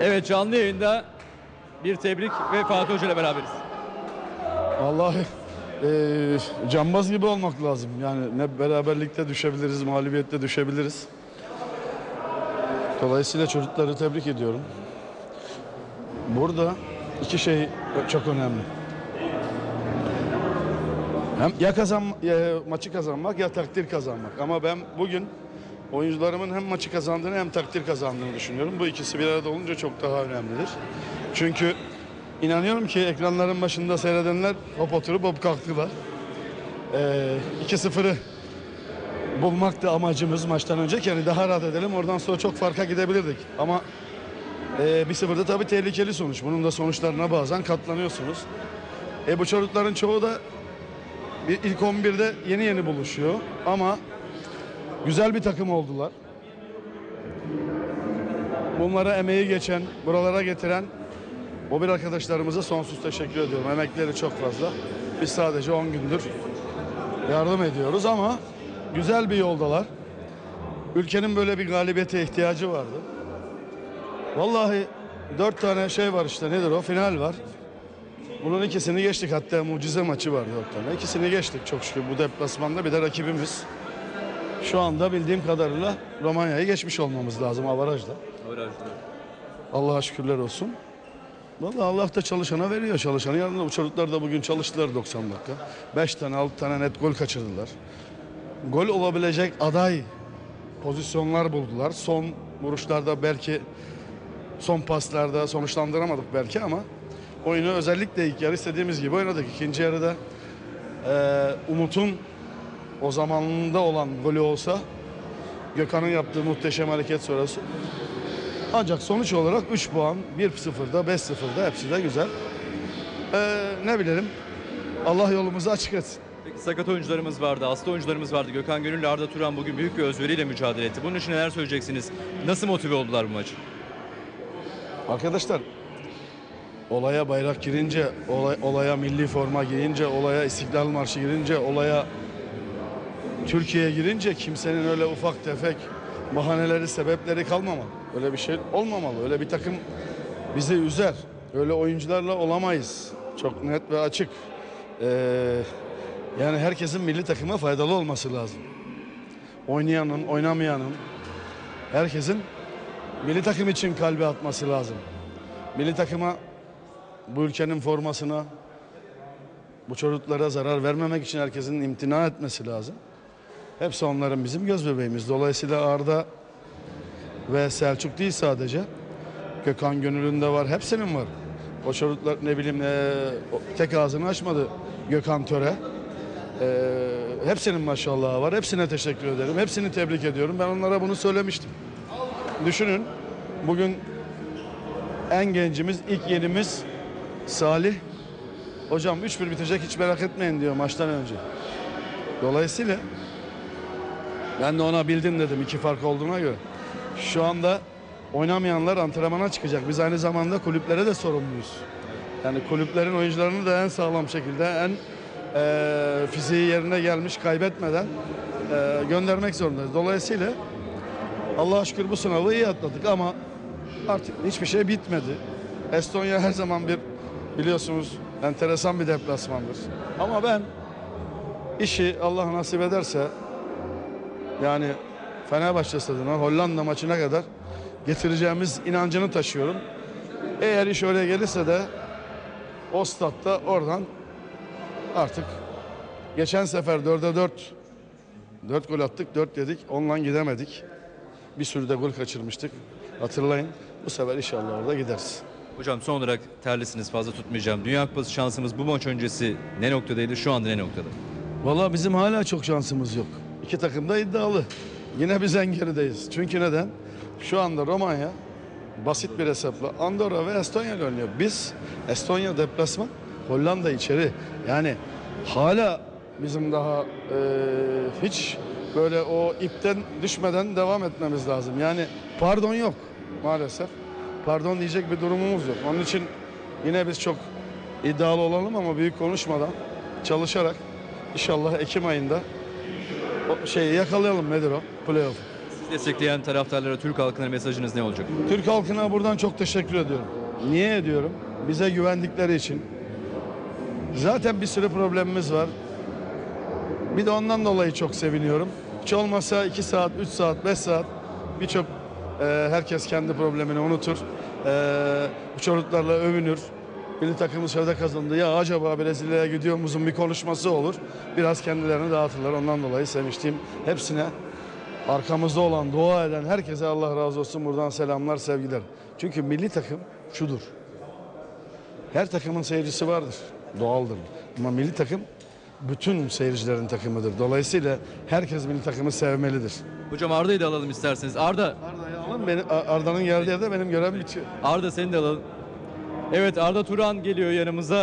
Evet canlı yayında bir tebrik ve Fatih Hoca ile beraberiz. Vallahi eee cambaz gibi olmak lazım. Yani ne beraberlikte düşebiliriz, mağlubiyette düşebiliriz. Dolayısıyla çocukları tebrik ediyorum. Burada iki şey çok önemli. Hem ya kazan ya maçı kazanmak ya takdir kazanmak. Ama ben bugün oyuncularımın hem maçı kazandığını hem takdir kazandığını düşünüyorum. Bu ikisi bir arada olunca çok daha önemlidir. Çünkü inanıyorum ki ekranların başında seyredenler hop oturup hop kalktılar. Ee, 2-0'ı bulmak da amacımız maçtan önce. Yani daha rahat edelim. Oradan sonra çok farka gidebilirdik. Ama e, 1-0'da tabii tehlikeli sonuç. Bunun da sonuçlarına bazen katlanıyorsunuz. E, bu çocukların çoğu da bir- ilk 11'de yeni yeni buluşuyor. Ama güzel bir takım oldular. Bunlara emeği geçen, buralara getiren o bir arkadaşlarımıza sonsuz teşekkür ediyorum. Emekleri çok fazla. Biz sadece 10 gündür yardım ediyoruz ama güzel bir yoldalar. Ülkenin böyle bir galibiyete ihtiyacı vardı. Vallahi dört tane şey var işte nedir o final var. Bunun ikisini geçtik hatta mucize maçı var dört tane. İkisini geçtik çok şükür bu deplasmanda bir de rakibimiz. Şu anda bildiğim kadarıyla Romanya'yı geçmiş olmamız lazım avarajda. Allah'a şükürler olsun. Vallahi Allah da çalışana veriyor çalışanı. Yanında bu çocuklar da bugün çalıştılar 90 dakika. 5 tane 6 tane net gol kaçırdılar. Gol olabilecek aday pozisyonlar buldular. Son vuruşlarda belki son paslarda sonuçlandıramadık belki ama oyunu özellikle ilk yarı istediğimiz gibi oynadık. İkinci yarıda eee Umut'un o zamanında olan golü olsa Gökhan'ın yaptığı muhteşem hareket sonrası ancak sonuç olarak 3 puan 1-0'da 5-0'da hepsi de güzel. Ee, ne bilelim Allah yolumuzu açık etsin. Peki sakat oyuncularımız vardı, hasta oyuncularımız vardı. Gökhan Gönül ile Arda Turan bugün büyük bir özveriyle mücadele etti. Bunun için neler söyleyeceksiniz? Nasıl motive oldular bu maç? Arkadaşlar olaya bayrak girince, olay, olaya milli forma girince, olaya İstiklal Marşı girince, olaya Türkiye girince kimsenin öyle ufak tefek bahaneleri, sebepleri kalmamalı. Öyle bir şey olmamalı. Öyle bir takım bizi üzer. Öyle oyuncularla olamayız. Çok net ve açık. Ee, yani herkesin milli takıma faydalı olması lazım. Oynayanın, oynamayanın, herkesin milli takım için kalbi atması lazım. Milli takıma bu ülkenin formasına bu çocuklara zarar vermemek için herkesin imtina etmesi lazım. Hepsi onların bizim göz bebeğimiz. Dolayısıyla Arda ve Selçuk değil sadece. Gökhan Gönül'ünde var. Hepsinin var. O çocuklar ne bileyim o tek ağzını açmadı Gökhan Töre. Eee, hepsinin maşallahı var. Hepsine teşekkür ederim. Hepsini tebrik ediyorum. Ben onlara bunu söylemiştim. Düşünün bugün en gencimiz, ilk yenimiz Salih. Hocam 3-1 bitecek hiç merak etmeyin diyor maçtan önce. Dolayısıyla ben de ona bildin dedim iki fark olduğuna göre. Şu anda oynamayanlar antrenmana çıkacak. Biz aynı zamanda kulüplere de sorumluyuz. Yani kulüplerin oyuncularını da en sağlam şekilde en eee fiziği yerine gelmiş kaybetmeden eee, göndermek zorundayız. Dolayısıyla Allah'a şükür bu sınavı iyi atladık ama artık hiçbir şey bitmedi. Estonya her zaman bir biliyorsunuz enteresan bir deplasmandır. Ama ben işi Allah nasip ederse yani Fenerbahçe stadına Hollanda maçına kadar getireceğimiz inancını taşıyorum. Eğer iş öyle gelirse de o statta oradan artık geçen sefer 4'e 4 4 gol attık 4 yedik onunla gidemedik. Bir sürü de gol kaçırmıştık. Hatırlayın. Bu sefer inşallah orada gideriz. Hocam son olarak terlisiniz fazla tutmayacağım. Dünya Kupası şansımız bu maç öncesi ne noktadaydı? Şu anda ne noktada? Valla bizim hala çok şansımız yok. İki takım da iddialı. Yine biz en gerideyiz. Çünkü neden? Şu anda Romanya basit bir hesapla Andorra ve Estonya ile oynuyor. Biz Estonya deplasman, Hollanda içeri. Yani hala bizim daha eee, hiç böyle o ipten düşmeden devam etmemiz lazım. Yani pardon yok maalesef. Pardon diyecek bir durumumuz yok. Onun için yine biz çok iddialı olalım ama büyük konuşmadan çalışarak inşallah Ekim ayında o şeyi yakalayalım nedir o? Playoff. Destekleyen taraftarlara, Türk halkına mesajınız ne olacak? Türk halkına buradan çok teşekkür ediyorum. Niye ediyorum? Bize güvendikleri için. Zaten bir sürü problemimiz var. Bir de ondan dolayı çok seviniyorum. Hiç olmazsa 2 saat, 3 saat, 5 saat birçok e, herkes kendi problemini unutur. E, bu çocuklarla övünür. Milli takımımız şöyle kazandı. Ya acaba Brezilya'ya gidiyor musun bir konuşması olur. Biraz kendilerini dağıtırlar. Ondan dolayı sevmiştim. Hepsine arkamızda olan, dua eden herkese Allah razı olsun. Buradan selamlar, sevgiler. Çünkü milli takım şudur. Her takımın seyircisi vardır. Doğaldır. Ama milli takım bütün seyircilerin takımıdır. Dolayısıyla herkes milli takımı sevmelidir. Hocam Arda'yı da alalım isterseniz. Arda, Arda'yı alın. Arda'nın geldiği yerde benim görevim bitiyor. Arda seni de alalım. Evet Arda Turan geliyor yanımıza.